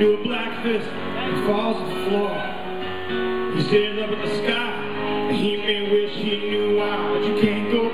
Your black fist falls to the floor. He stares up at the sky, and he may wish he knew why, but you can't go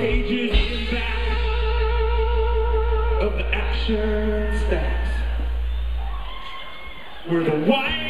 pages in back of the action stacks where the wire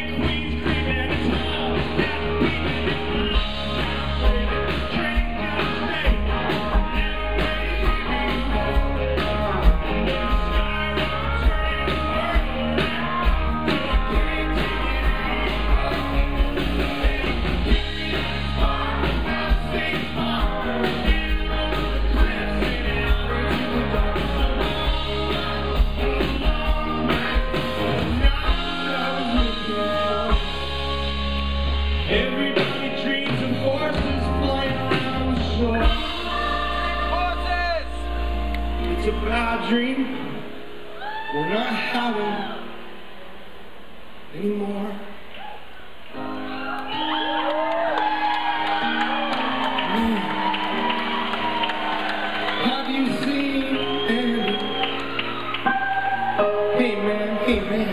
our dream, we're not having anymore. Hmm. Have you seen Hey man, hey man.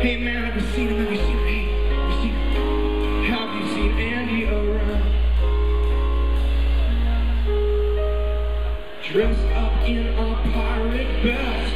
Hey man, have you seen him? Have you seen him? Have you seen him? Have you seen Andy around? Uh, dressed up in a pirate vest.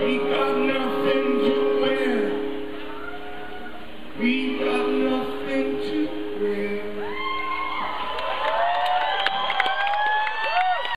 He got nothing.